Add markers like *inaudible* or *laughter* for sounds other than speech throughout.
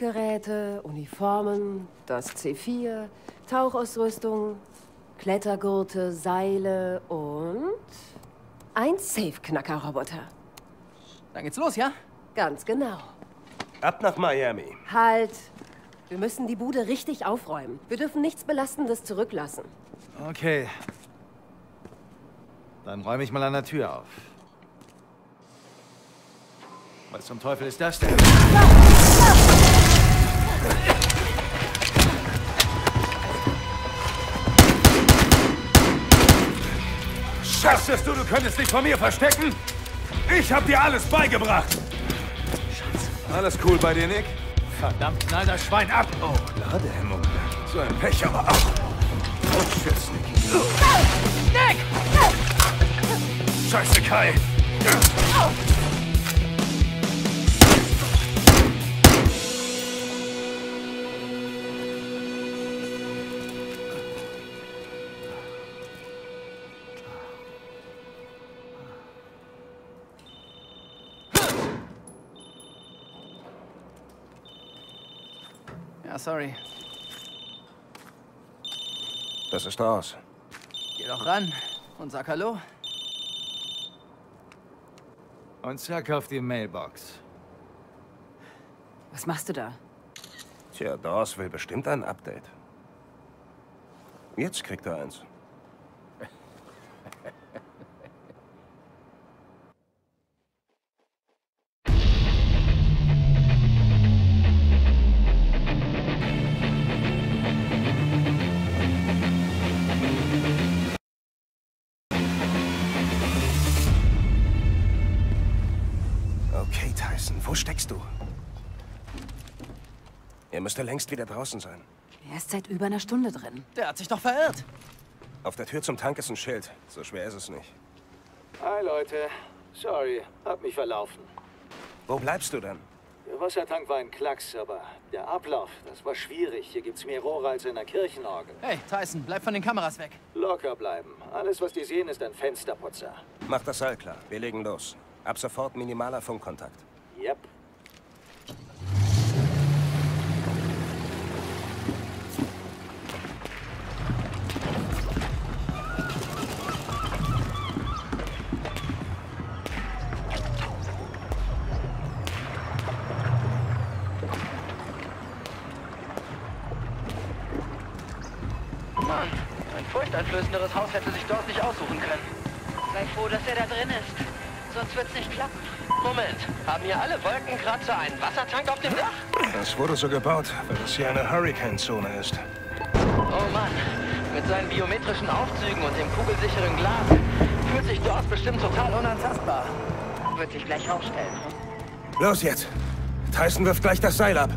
Funkgeräte, Uniformen, das C4, Tauchausrüstung, Klettergurte, Seile und ein Safe-Knacker-Roboter. Dann geht's los, ja? Ganz genau. Ab nach Miami. Halt! Wir müssen die Bude richtig aufräumen. Wir dürfen nichts Belastendes zurücklassen. Okay. Dann räume ich mal an der Tür auf. Was zum Teufel ist das denn? Schaffst du, du könntest dich vor mir verstecken? Ich hab dir alles beigebracht. Schatz. Alles cool bei dir, Nick? Verdammt, knall das Schwein ab! Oh, Ladehemmung. So ein Pech aber auch. Oh, tschüss, Nicky. Nick! Scheiße, Kai. Ja, sorry. Das ist raus. Geh doch ran und sag Hallo. Und zack auf die Mailbox. Was machst du da? Tja, Dawes will bestimmt ein Update. Jetzt kriegt er eins. Müsste längst wieder draußen sein. Er ist seit über einer Stunde drin. Der hat sich doch verirrt. Auf der Tür zum Tank ist ein Schild. So schwer ist es nicht. Hi Leute, sorry, hab mich verlaufen. Wo bleibst du denn? Der Wassertank war ein Klacks, aber der Ablauf, das war schwierig. Hier gibt's mehr Rohre als in der Kirchenorgel. Hey, Tyson, bleib von den Kameras weg. Locker bleiben. Alles, was die sehen, ist ein Fensterputzer. Mach das Seil klar. Wir legen los. Ab sofort minimaler Funkkontakt. Yep. Wolkenkratzer einen Wassertank auf dem Dach? Das wurde so gebaut, weil es hier eine Hurricane-Zone ist. Oh Mann, mit seinen biometrischen Aufzügen und dem kugelsicheren Glas fühlt sich dort bestimmt total unantastbar. Wird sich gleich rausstellen. Los jetzt! Tyson wirft gleich das Seil ab.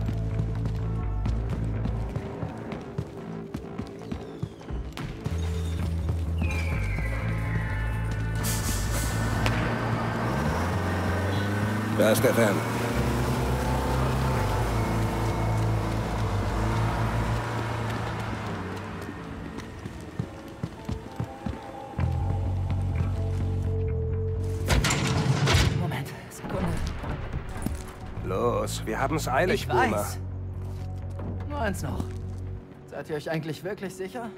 Da ist der Van. Haben's eilig, Ich Boomer. weiß. Nur eins noch. Seid ihr euch eigentlich wirklich sicher?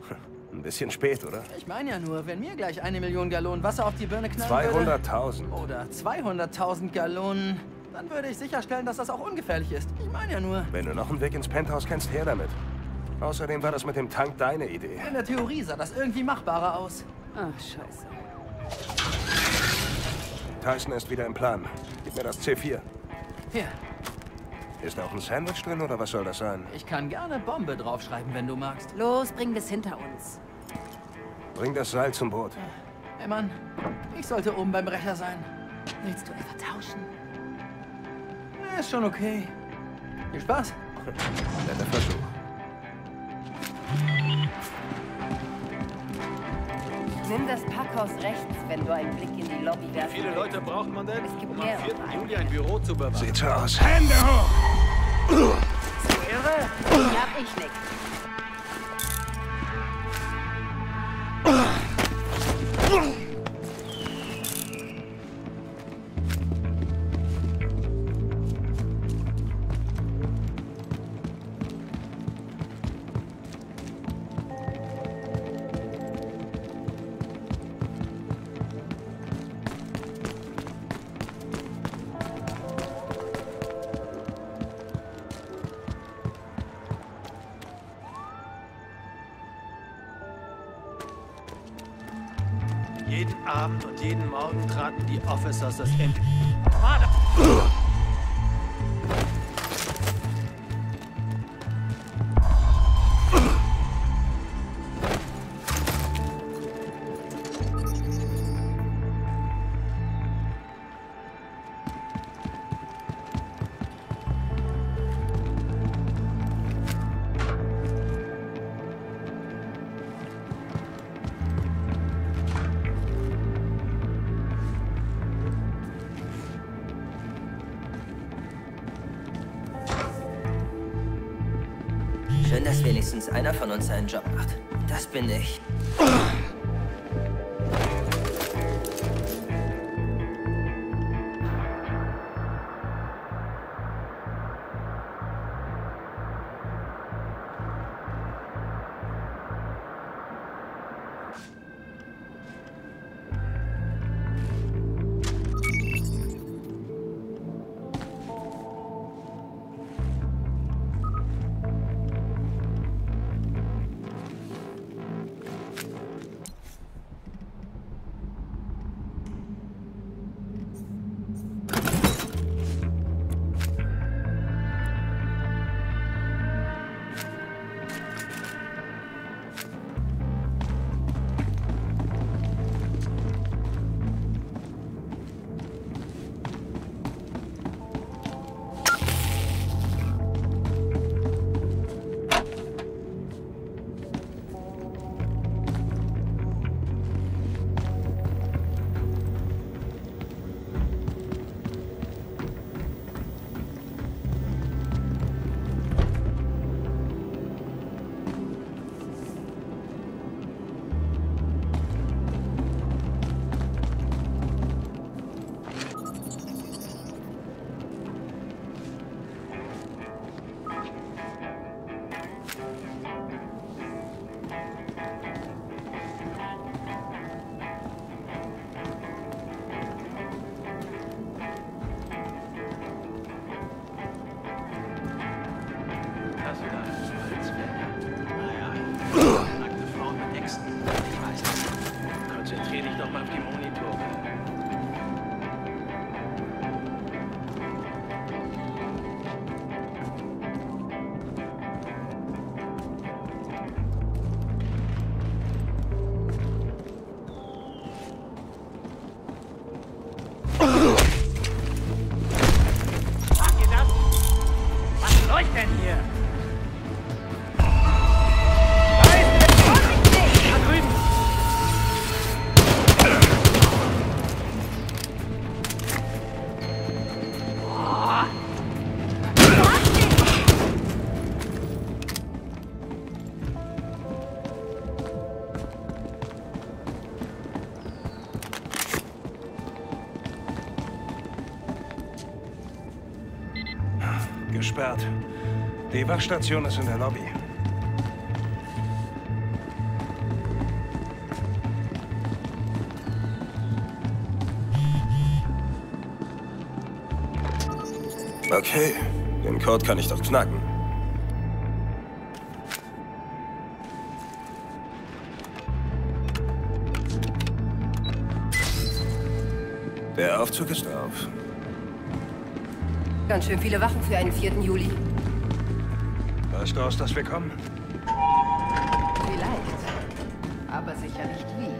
Ein bisschen spät, oder? Ich meine ja nur, wenn mir gleich eine Million Gallonen Wasser auf die Birne knallen würde... 200.000. Oder 200.000 Gallonen, dann würde ich sicherstellen, dass das auch ungefährlich ist. Ich meine ja nur, Wenn du noch einen Weg ins Penthouse kennst, her damit. Außerdem war das mit dem Tank deine Idee. in der Theorie sah das irgendwie machbarer aus. Ach, scheiße. Tyson ist wieder im Plan. Gib mir das C4. Hier, Ist auch ein Sandwich drin oder was soll das sein? ich kann gerne Bombe draufschreiben, wenn du magst. Los, bring das hinter uns. Bring das Seil zum Boot. Hey Mann, ich sollte oben beim Brecher sein. Willst du etwa tauschen? Ja, Ist schon okay. Viel Spaß. *laughs* Netter Versuch. Nimm das Packhaus rechts, wenn du einen Blick in die Lobby werfen Wie viele Leute braucht man denn, Es gibt um am mehrere 4. Juli ein Büro zu bewachen? Sieht so aus. Hände hoch! Irre? Die hab ich nicht. Dass wenigstens einer von uns seinen Job macht. Das bin ich. Gesperrt. Die Wachstation ist in der Lobby. Okay, den Code kann ich doch knacken. Der Aufzug ist auf. Ganz schön viele Wachen für einen 4. Juli. Weißt du, aus dass wir kommen? Vielleicht. Aber sicher nicht wie.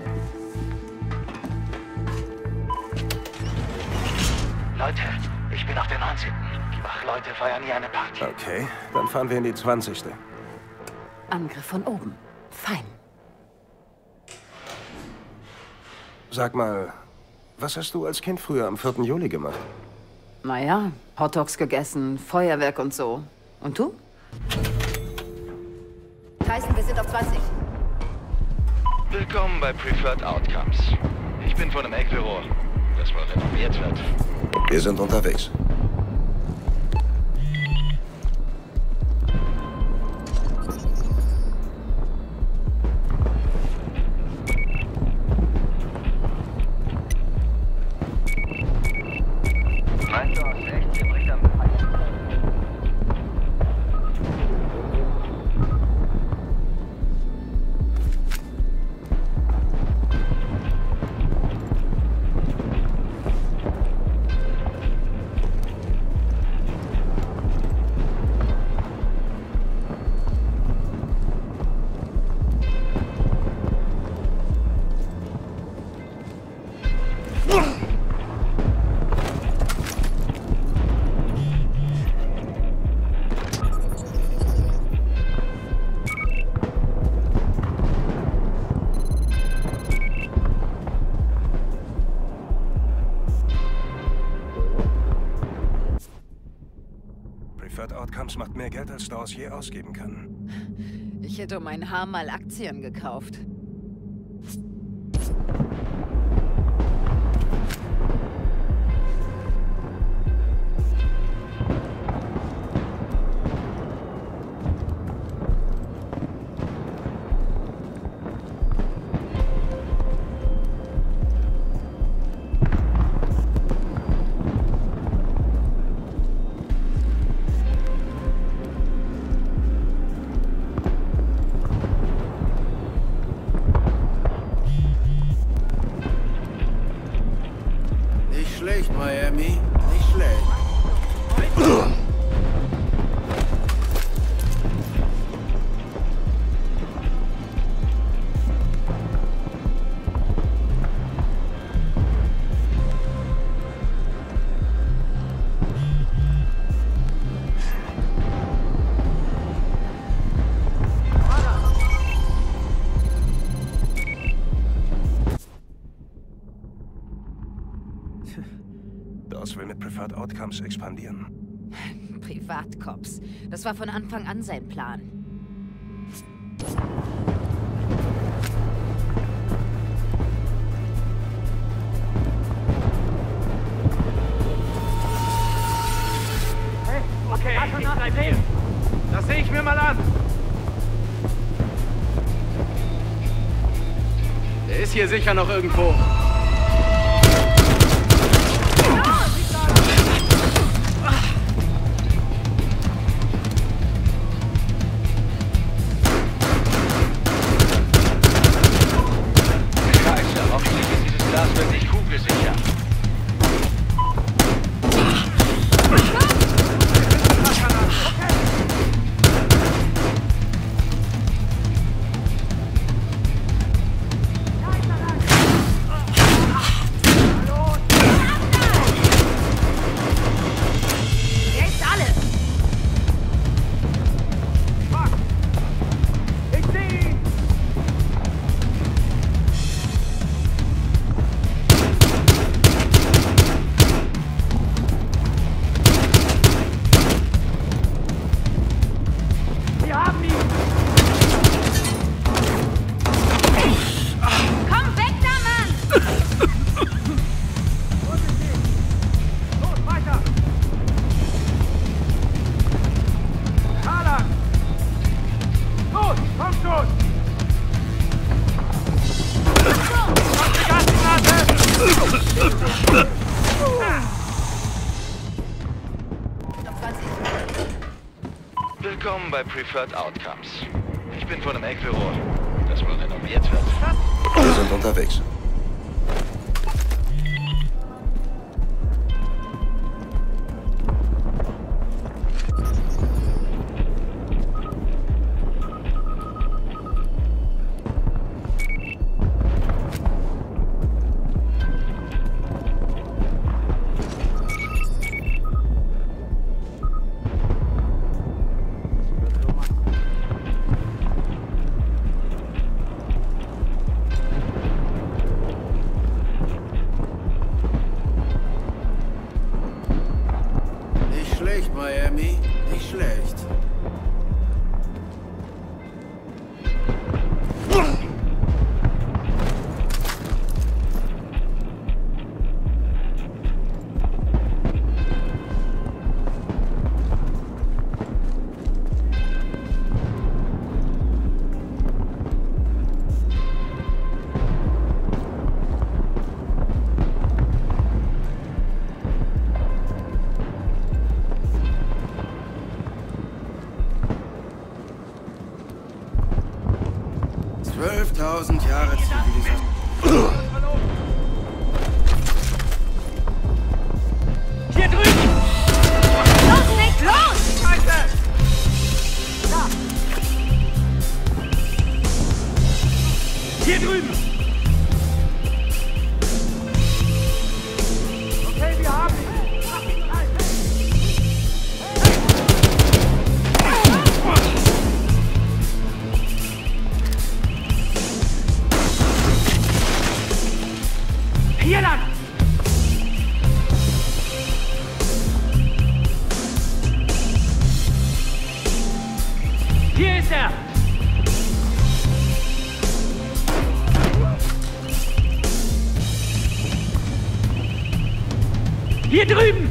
Leute, ich bin auf der 19. Die Wachleute feiern hier eine Party. Okay, dann fahren wir in die 20. Angriff von oben. Fein. Sag mal, was hast du als Kind früher am 4. Juli gemacht? Naja, Hotdogs gegessen, Feuerwerk und so. Und du? Tyson, wir sind auf 20. Willkommen bei Preferred Outcomes. Ich bin von einem Eckbüro, das mal renoviert wird. Wir sind unterwegs. Das macht mehr Geld, als Dawes je ausgeben kann. Ich hätte um ein Haar mal Aktien gekauft. Dawes will mit Preferred Outcomes expandieren. *laughs* Privatcops. Das war von Anfang an sein Plan. Okay, ich bleib hier. Das sehe ich mir mal an. Der ist hier sicher noch irgendwo. Willkommen bei Miami. Nicht schlecht. Hier drüben!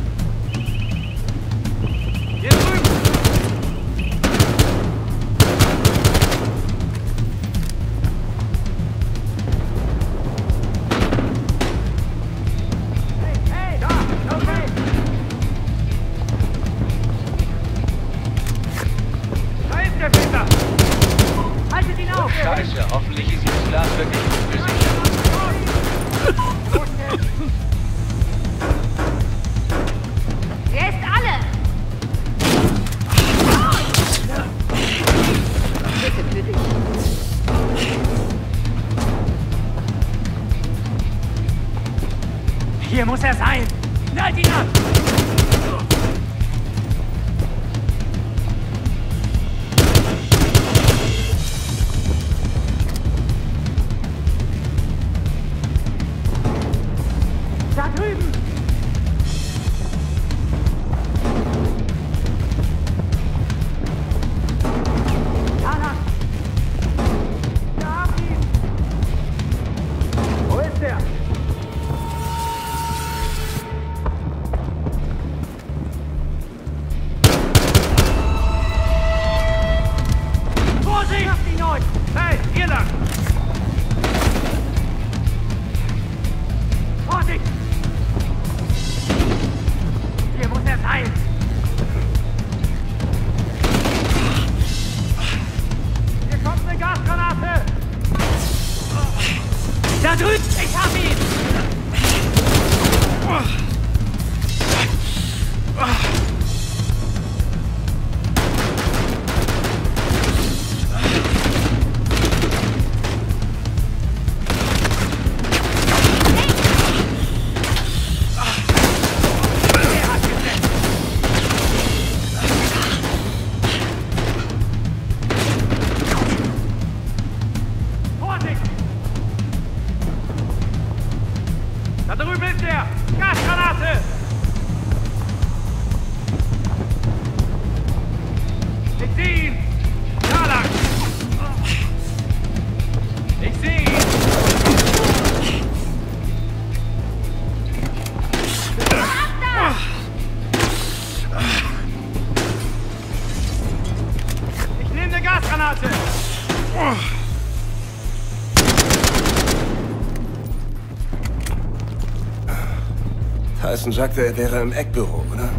Tyson sagte, er wäre im Eckbüro, oder?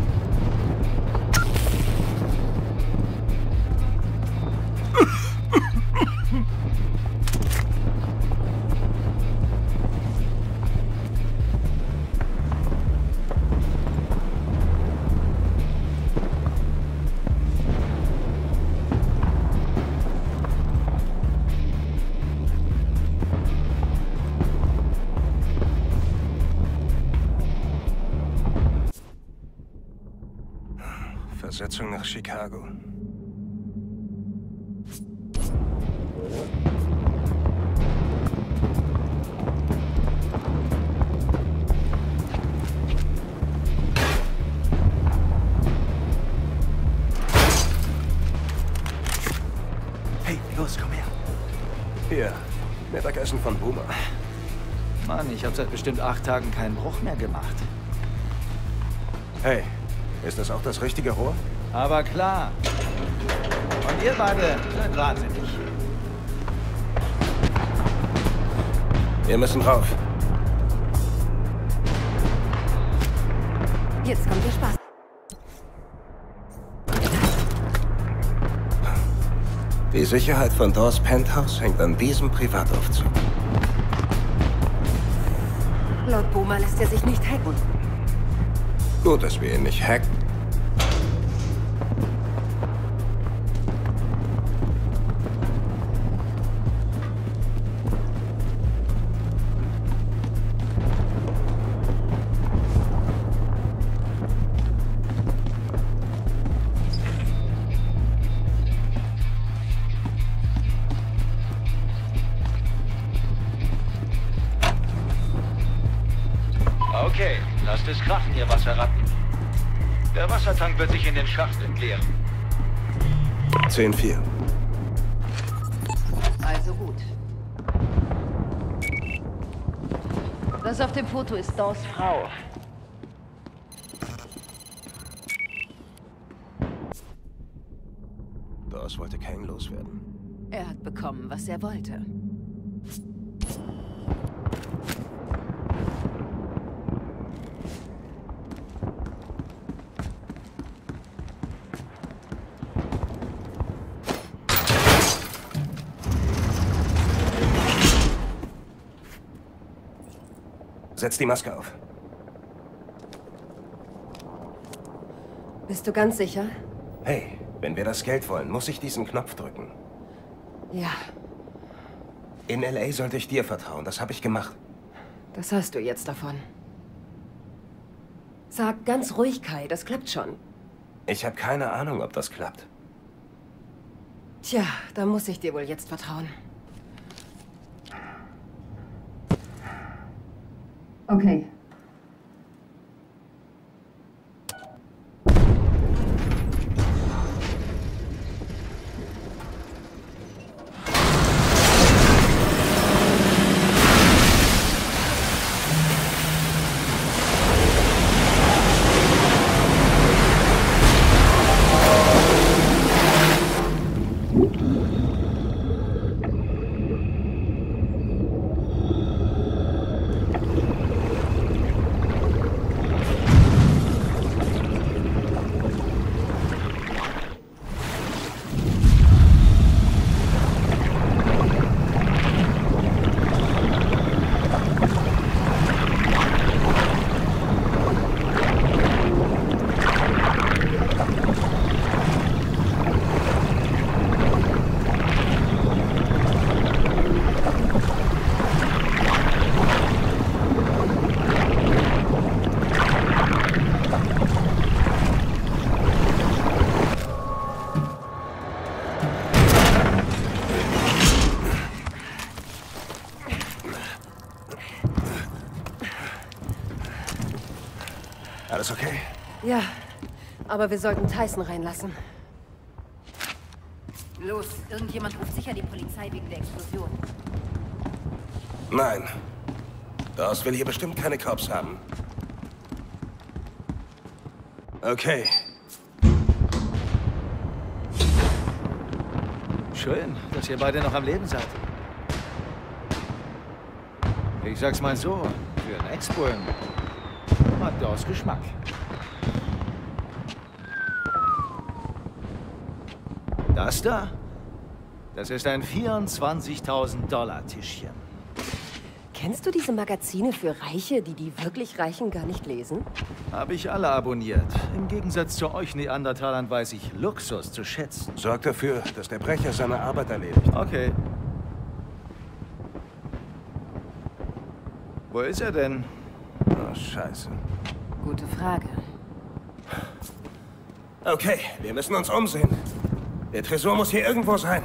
Hey, los, komm her. Hier, Mittagessen von Boomer. Mann, ich habe seit bestimmt acht Tagen keinen Bruch mehr gemacht. Hey, ist das auch das richtige Rohr? Aber klar. Und ihr beide seid wahnsinnig. Wir müssen rauf. Jetzt kommt der Spaß. Die Sicherheit von Dawes Penthouse hängt an diesem Privataufzug. Laut Boma lässt er sich nicht hacken. Gut, dass wir ihn nicht hacken. den Schacht entleeren. 10-4. Also gut. Das auf dem Foto ist Dors Frau. Dors wollte Kane loswerden. Er hat bekommen, was er wollte. Setz die Maske auf. Bist du ganz sicher? Hey, wenn wir das Geld wollen, muss ich diesen Knopf drücken. Ja, In L.A. sollte ich dir vertrauen, das habe ich gemacht. das hast du jetzt davon. Sag ganz ruhig, Kai, das klappt schon. Ich habe keine Ahnung, ob das klappt. Tja, da muss ich dir wohl jetzt vertrauen. Okay. Aber wir sollten Tyson reinlassen. Los, irgendjemand ruft sicher die Polizei wegen der Explosion. Nein. Dawes will hier bestimmt keine Cops haben. Okay. Schön, dass ihr beide noch am Leben seid. Ich sag's mal so, für einen Ex-Bullen hat Dawes Geschmack. Das da? Das ist ein 24.000 Dollar Tischchen. Kennst du diese Magazine für Reiche, die die wirklich Reichen gar nicht lesen? Habe ich alle abonniert. Im Gegensatz zu euch Neandertalern weiß ich Luxus zu schätzen. Sorg dafür, dass der Brecher seine Arbeit erledigt. Okay. Wo ist er denn? Oh, scheiße. Gute Frage. Okay, wir müssen uns umsehen. Der Tresor muss hier irgendwo sein.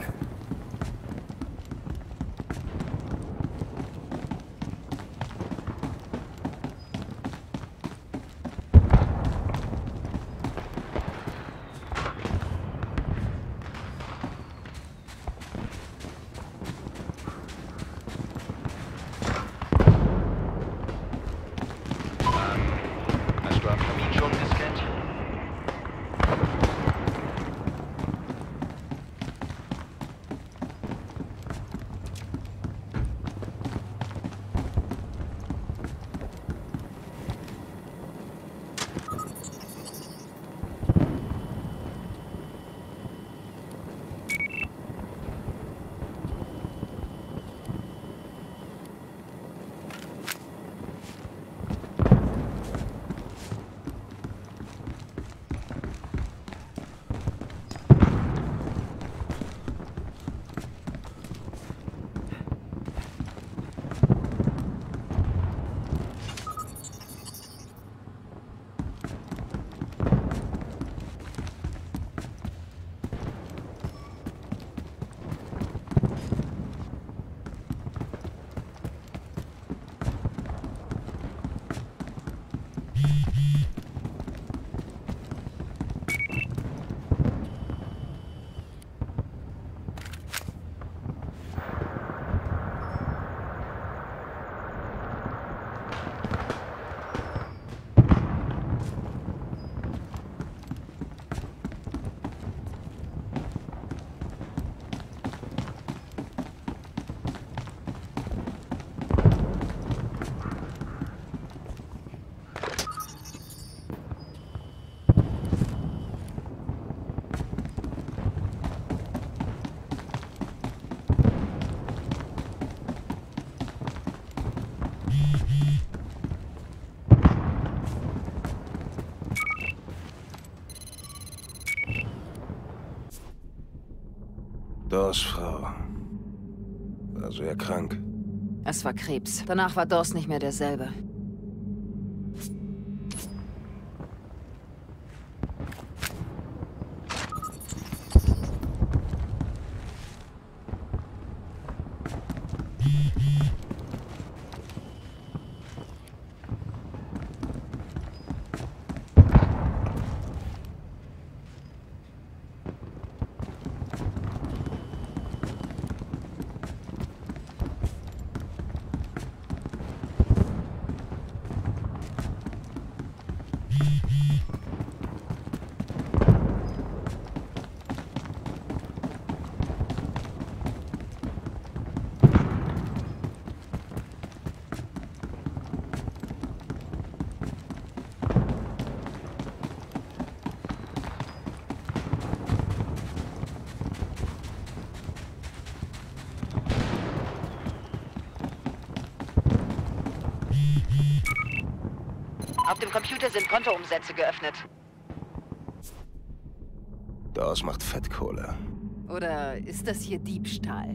War Krebs. Danach war Dawes nicht mehr derselbe. Dem Computer sind Kontoumsätze geöffnet. Dawes macht Fettkohle. Oder ist das hier Diebstahl?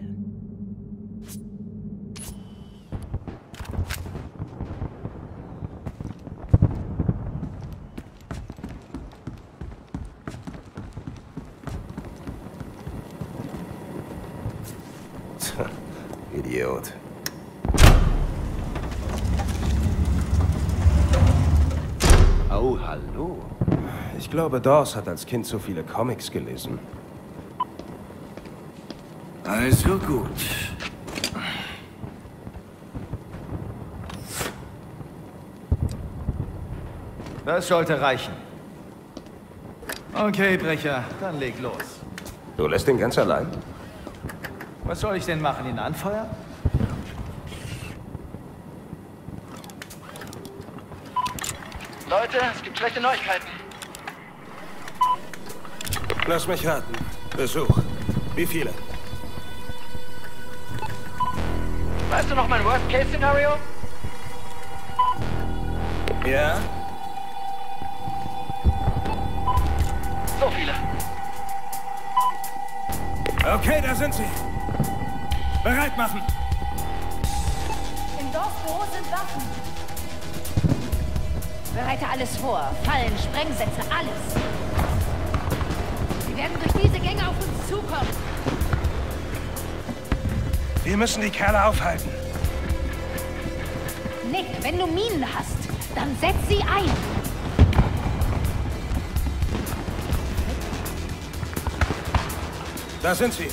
Tja, Idiot. Oh, hallo. Ich glaube, Dawes hat als Kind so viele Comics gelesen. Also gut. Das sollte reichen. Okay, Brecher, dann leg los. Du lässt ihn ganz allein? Was soll ich denn machen? Ihn anfeuern? Leute, es gibt schlechte Neuigkeiten. Lass mich raten. Besuch. Wie viele? Weißt du noch mein Worst-Case-Szenario? Ja? So viele. Okay, da sind sie. Bereit machen. Im Dorfbüro sind Waffen. Bereite alles vor. Fallen, Sprengsätze, alles. Sie werden durch diese Gänge auf uns zukommen. Wir müssen die Kerle aufhalten. Nick, wenn du Minen hast, dann setz sie ein. Da sind sie.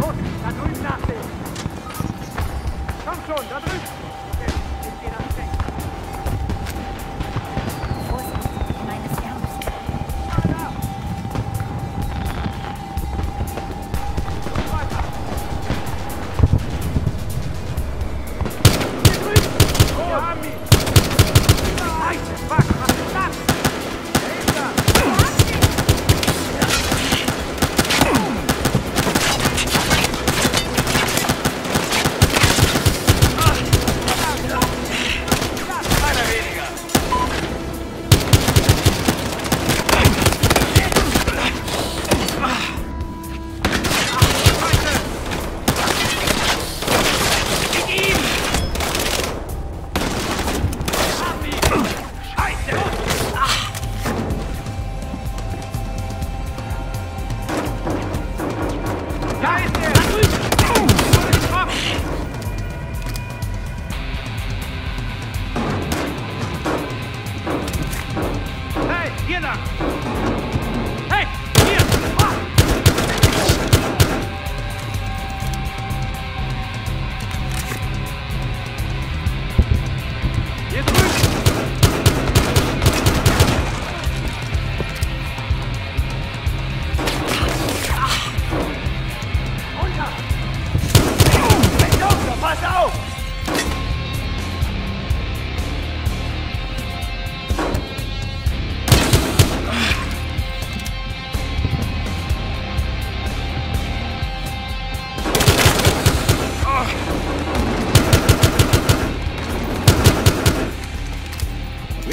Gut, da drüben nachsehen. Komm schon, da drüben.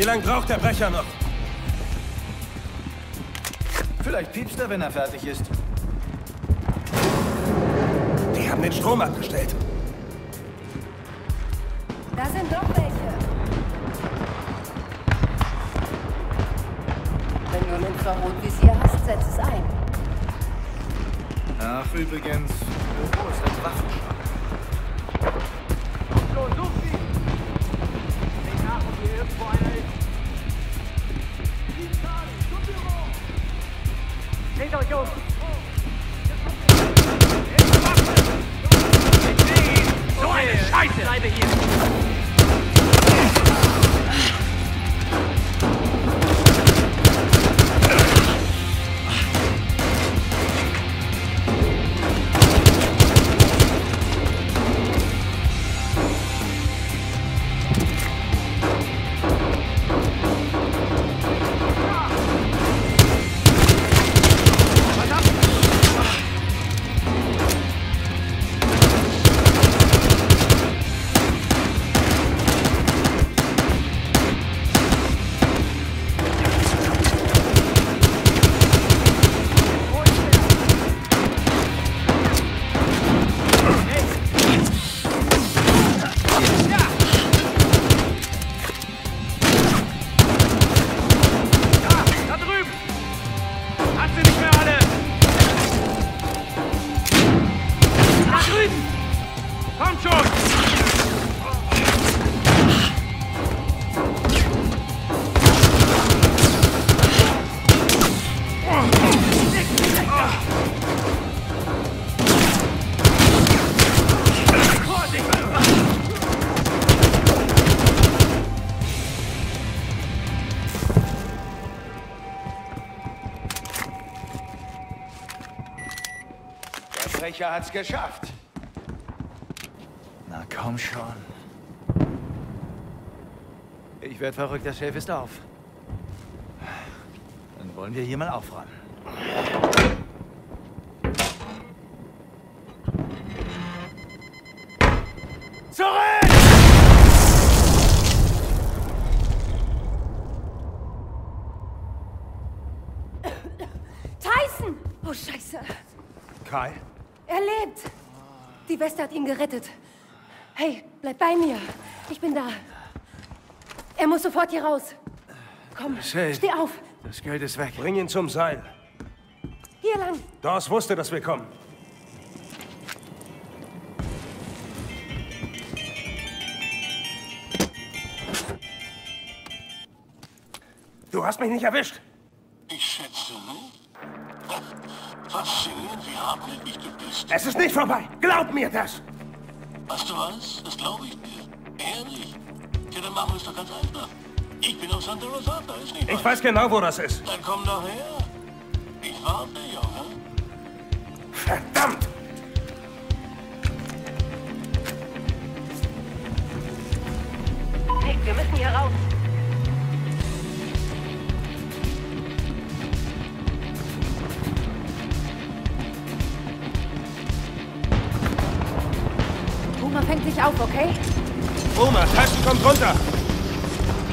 Wie lange braucht der Brecher noch? Vielleicht piepst er, wenn er fertig ist. Die haben den Strom abgestellt. Da sind doch welche. Wenn du ein Infrarotvisier hast, setz es ein. Ach, übrigens, Scheiße! Bleibe Brecher hat's geschafft. Na komm schon. Ich werd verrückt, der Chef ist auf. Dann wollen wir hier mal aufräumen. Die Weste hat ihn gerettet. Hey, bleib bei mir. Ich bin da. Er muss sofort hier raus. Komm, Safe. steh auf. Das Geld ist weg. Bring ihn zum Seil. Hier lang. Dawes wusste, dass wir kommen. Du hast mich nicht erwischt. Ich schätze nicht. Sie haben mich nicht gebissen. Es ist nicht vorbei. Glaub mir das. Weißt du was? Das glaube ich dir. Ehrlich. Ja, dann machen wir es doch ganz einfach. Ich bin aus Santa Rosata, ist nicht Ich weiß genau, wo das ist. Dann komm doch her. Ich warte, Junge. Verdammt! Hey, wir müssen hier raus. Sich auf, okay? Boomer, Taschen kommt runter.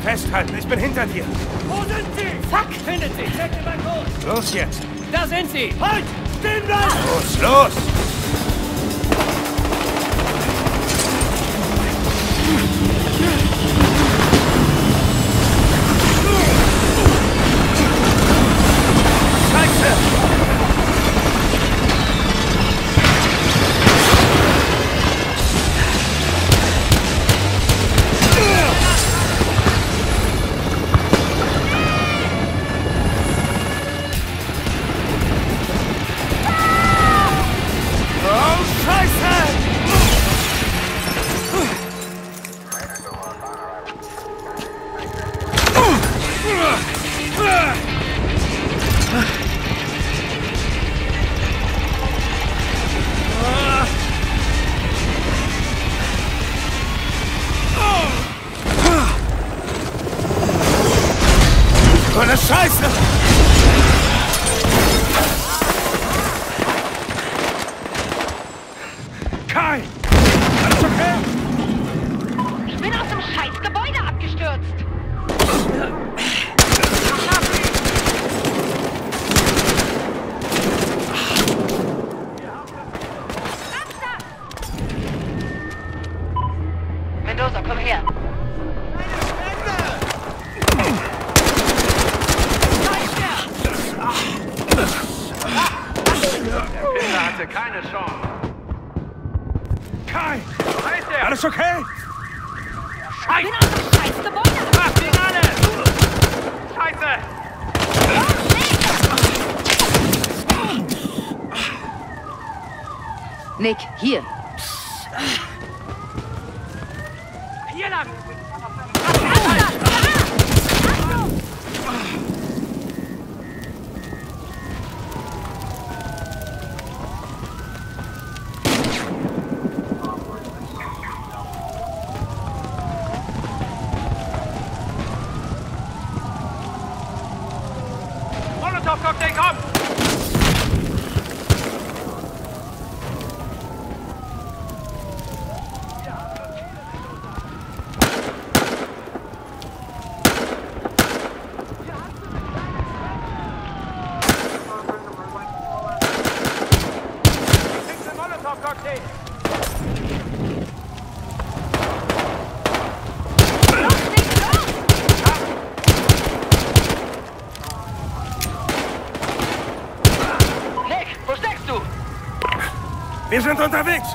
Festhalten, ich bin hinter dir. Wo sind sie? Fuck! Findet sie! Check den Balkon! Los jetzt. Da sind sie! Halt! Stehen bleiben! Los, los! Wir sind